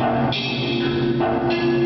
I'm